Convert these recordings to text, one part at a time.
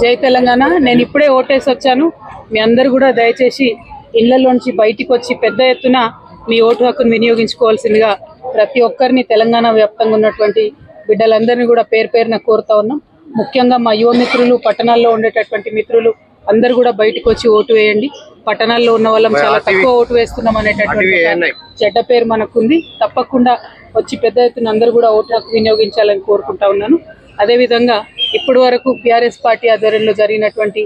జై తెలంగాణ. నేను ఇప్పుడే ఓటేసి వచ్చాను. మీ అందరు కూడా దయచేసి ఇళ్ళలోంచి బయటికి వచ్చి పెద్ద ఎత్తున మీ ఓటు హక్కును వినియోగించుకోవాల్సిందిగా ప్రతి ఒక్కరిని తెలంగాణ వ్యాప్తంగా ఉన్నటువంటి బిడ్డలందరినీ కూడా పేరు పేరున కోరుతా ఉన్నాం. ముఖ్యంగా మా యువ మిత్రులు పట్టణాల్లో ఉండేటటువంటి మిత్రులు అందరు కూడా బయటకు వచ్చి ఓటు వేయండి. పట్టణాల్లో ఉన్న వాళ్ళం చాలా తక్కువ ఓటు వేస్తున్నాం అనేటటువంటి చెడ్డ పేరు మనకుంది. తప్పకుండా వచ్చి పెద్ద ఎత్తున అందరూ కూడా ఓటు హక్కు వినియోగించాలని కోరుకుంటా ఉన్నాను. అదేవిధంగా ఇప్పటి వరకు బీఆర్ఎస్ పార్టీ ఆధ్వర్యంలో జరిగినటువంటి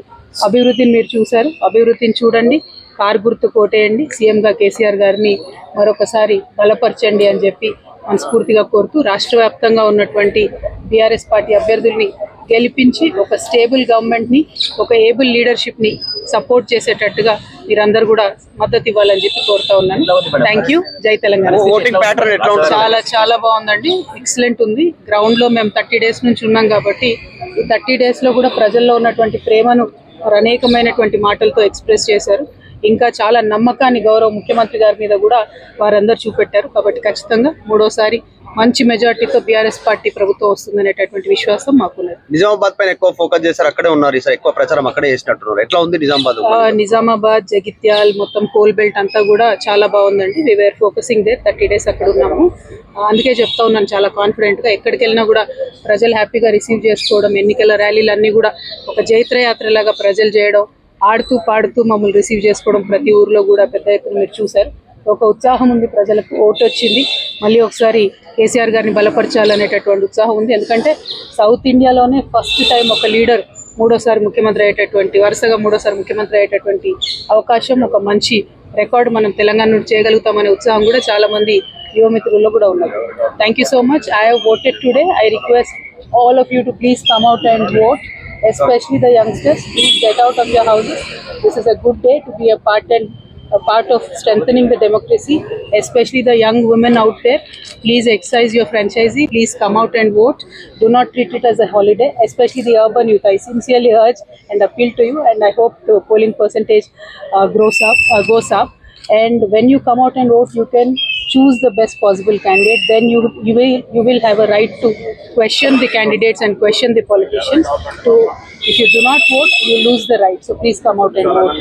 అభివృద్ధిని మీరు చూశారు. అభివృద్ధిని చూడండి. కారు గుర్తు కోటేయండి. సీఎంగా కేసీఆర్ గారిని మరొకసారి బలపరచండి అని చెప్పి మనస్ఫూర్తిగా కోరుతూ రాష్ట్ర వ్యాప్తంగా ఉన్నటువంటి బీఆర్ఎస్ పార్టీ అభ్యర్థుల్ని గెలిపించి ఒక స్టేబుల్ గవర్నమెంట్ని ఒక ఏబుల్ లీడర్షిప్ని సపోర్ట్ చేసేటట్టుగా మీరందరూ కూడా మద్దతు ఇవ్వాలని చెప్పి కోరుతా ఉన్నాను. థ్యాంక్ యూ జై తెలంగాణ. చాలా చాలా బాగుందండి. ఎక్సలెంట్ ఉంది. గ్రౌండ్లో మేము థర్టీ డేస్ నుంచి ఉన్నాం కాబట్టి ఈ థర్టీ డేస్లో కూడా ప్రజల్లో ఉన్నటువంటి ప్రేమను వారు అనేకమైనటువంటి మాటలతో ఎక్స్ప్రెస్ చేశారు. ఇంకా చాలా నమ్మకాన్ని గౌరవ ముఖ్యమంత్రి గారి మీద కూడా వారందరూ చూపెట్టారు. కాబట్టి ఖచ్చితంగా మూడోసారి మంచి మెజార్టీతో బీఆర్ఎస్ పార్టీ ప్రభుత్వం వస్తుందనేటటువంటి విశ్వాసం మాకున్నది నిజామాబాద్ పైన ఎక్కువ ఫోకస్ చేశారు అక్కడే ఉన్నారు ఈసారి ఎక్కువ ప్రచారం అక్కడే చేసినట్టున్నారు. ఎట్లా ఉంది నిజామాబాద్? నిజామాబాద్ జగిత్యాల్ మొత్తం కోల్ బెల్ట్ అంతా కూడా చాలా బాగుందండి. We were focusing there thirty days అక్కడ ఉన్నాము. అందుకే చెప్తా ఉన్నాను చాలా కాన్ఫిడెంట్గా. ఎక్కడికి వెళ్ళినా కూడా ప్రజలు హ్యాపీగా రిసీవ్ చేసుకోవడం ఎన్నికల ర్యాలీలు అన్ని కూడా ఒక జైత్ర యాత్ర లాగా ప్రజలు చేయడం ఆడుతూ పాడుతూ మమ్మల్ని రిసీవ్ చేసుకోవడం ప్రతి ఊర్లో కూడా పెద్ద ఎత్తున మీరు చూశారు. ఒక ఉత్సాహం ఉంది ప్రజలకు ఓటు వచ్చింది మళ్ళీ ఒకసారి కేసీఆర్ గారిని బలపరచాలనేటటువంటి ఉత్సాహం ఉంది. ఎందుకంటే సౌత్ ఇండియాలోనే ఫస్ట్ టైం ఒక లీడర్ మూడోసారి ముఖ్యమంత్రి అయ్యేటటువంటి వరుసగా మూడోసారి ముఖ్యమంత్రి అయ్యేటటువంటి అవకాశం ఒక మంచి రికార్డు మనం తెలంగాణ నుండి చేయగలుగుతామనే ఉత్సాహం కూడా చాలా మంది కూడా ఉన్నారు thank you so much I have voted today I request all of you to please come out and vote especially the youngsters. Please get out of your houses. This is a good day to be a part and a part of strengthening the democracy especially the young women out there. Please exercise your franchisee. Please come out and vote. Do not treat it as a holiday especially the urban youth. I sincerely urge and appeal to you and i hope the polling percentage uh, grows up uh, goes up. And when you come out and vote you can choose the best possible candidate. Then you you will you will have a right to question the candidates and question the politicians to if you do not vote you lose the right so please come out and vote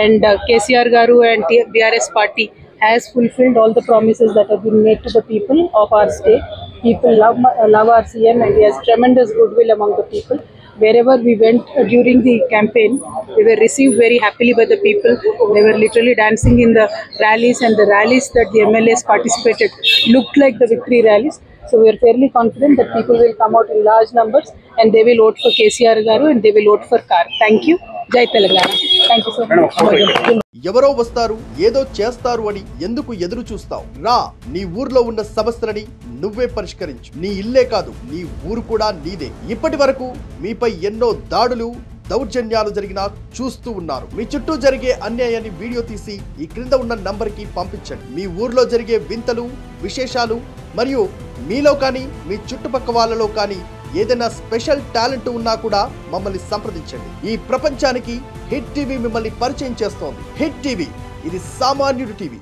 and uh, kcr garu and brs party has fulfilled all the promises that have been made to the people of our state people love love our cm and he has tremendous goodwill among the people wherever we went uh, during the campaign, we were received very happily by the people. They were literally dancing in the rallies, and the rallies that the MLAs participated looked like the victory rallies. So we are fairly confident that people will come out in large numbers and they will vote for KCR Garu and they will vote for Kar. Thank you. Jai Telangana. Thank you so much. ఎవరో వస్తారు ఏదో చేస్తారు అని ఎందుకు ఎదురు చూస్తావు రా నీ ఊర్లో ఉన్న సమస్యలని నువ్వే పరిష్కరించు నీ ఇల్లే కాదు నీ ఊరు కూడా నీదే ఇప్పటి వరకు మీపై ఎన్నో దాడులు దౌర్జన్యాలు జరిగినా చూస్తూ ఉన్నారు మీ చుట్టూ జరిగే అన్యాయాన్ని వీడియో తీసి ఈ క్రింద ఉన్న నంబర్కి పంపించండి మీ ఊర్లో జరిగే వింతలు విశేషాలు మరియు మీలో కానీ మీ చుట్టుపక్క వాళ్ళలో కానీ ఏదైనా స్పెషల్ టాలెంట్ ఉన్నా కూడా మమ్మల్ని సంప్రదించండి. ఈ ప్రపంచానికి హిట్ టీవీ మిమ్మల్ని పరిచయం చేస్తోంది. హిట్ టీవీ ఇది సామాన్యుడి టీవీ.